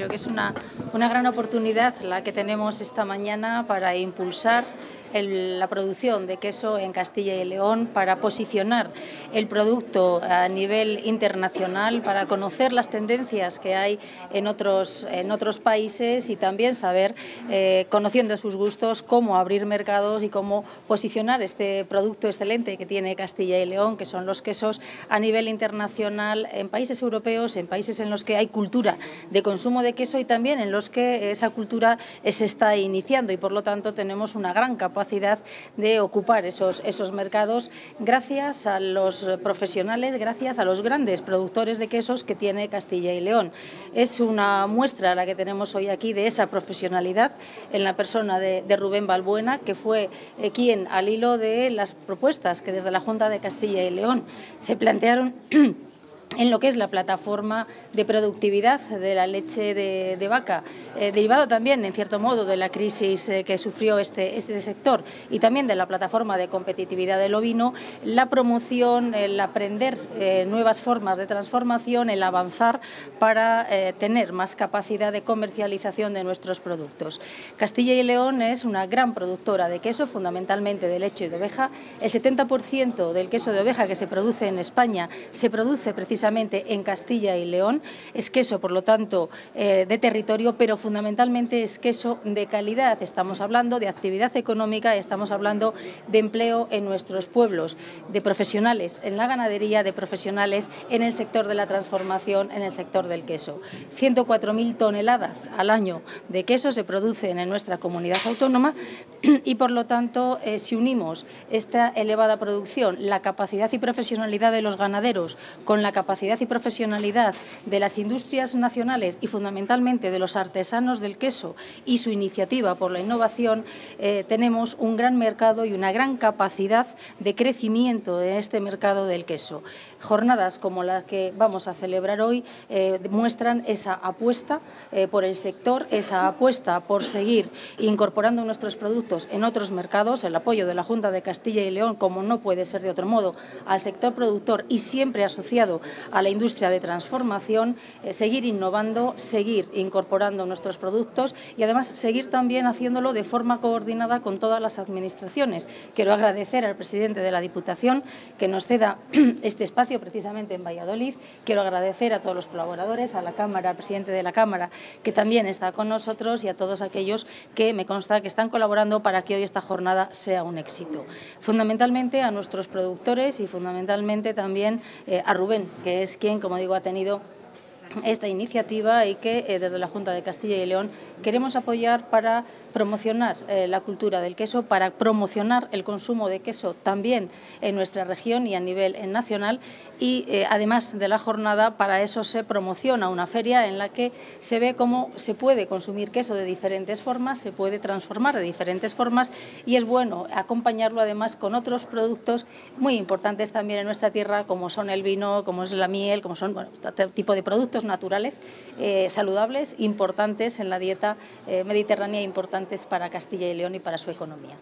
Creo que es una, una gran oportunidad la que tenemos esta mañana para impulsar la producción de queso en Castilla y León, para posicionar el producto a nivel internacional, para conocer las tendencias que hay en otros, en otros países y también saber, eh, conociendo sus gustos, cómo abrir mercados y cómo posicionar este producto excelente que tiene Castilla y León, que son los quesos a nivel internacional en países europeos, en países en los que hay cultura de consumo de queso y también en los que esa cultura se está iniciando y por lo tanto tenemos una gran capacidad capacidad de ocupar esos, esos mercados gracias a los profesionales, gracias a los grandes productores de quesos que tiene Castilla y León. Es una muestra la que tenemos hoy aquí de esa profesionalidad en la persona de, Rubén Balbuena, que fue eh, quien, al hilo de las propuestas que desde la Junta de Castilla y León se plantearon en lo que es la plataforma de productividad de la leche de, vaca, eh, derivado también, en cierto modo, de la crisis eh, que sufrió este, este sector y también de la plataforma de competitividad del ovino, la promoción, el aprender eh, nuevas formas de transformación, el avanzar para tener más capacidad de comercialización de nuestros productos. Castilla y León es una gran productora de queso, fundamentalmente de leche y de oveja. El 70% del queso de oveja que se produce en España se produce precisamente precisamente en Castilla y León. Es queso, por lo tanto, eh, de territorio, pero fundamentalmente es queso de calidad. Estamos hablando de actividad económica, estamos hablando de empleo en nuestros pueblos, de profesionales en la ganadería, de profesionales en el sector de la transformación, en el sector del queso. 104.000 toneladas al año de queso se producen en nuestra comunidad autónoma y, por lo tanto, eh, si unimos esta elevada producción, la capacidad y profesionalidad de los ganaderos con la capacidad capacidad y profesionalidad de las industrias nacionales y fundamentalmente de los artesanos del queso y su iniciativa por la innovación, eh, tenemos un gran mercado y una gran capacidad de crecimiento en este mercado del queso. Jornadas como las que vamos a celebrar hoy eh, muestran esa apuesta eh, por el sector, esa apuesta por seguir incorporando nuestros productos en otros mercados, el apoyo de la Junta de Castilla y León, como no puede ser de otro modo, al sector productor y siempre asociado a la industria de transformación, eh, seguir innovando, seguir incorporando nuestros productos y además seguir también haciéndolo de forma coordinada con todas las administraciones. Quiero agradecer al presidente de la Diputación que nos ceda este espacio precisamente en Valladolid. Quiero agradecer a todos los colaboradores, a la Cámara, al presidente de la Cámara, que también está con nosotros y a todos aquellos que me consta que están colaborando para que hoy esta jornada sea un éxito. Fundamentalmente a nuestros productores y fundamentalmente también eh, a Rubén, que es quien, como digo, ha tenido esta iniciativa y que eh, desde la Junta de Castilla y León queremos apoyar para promocionar eh, la cultura del queso, para promocionar el consumo de queso también en nuestra región y a nivel nacional. Y eh, además de la jornada para eso se promociona una feria en la que se ve cómo se puede consumir queso de diferentes formas, se puede transformar de diferentes formas y es bueno acompañarlo además con otros productos muy importantes también en nuestra tierra como son el vino, como es la miel, como son bueno, tipo de productos naturales, eh, saludables, importantes en la dieta eh, mediterránea, importantes para Castilla y León y para su economía.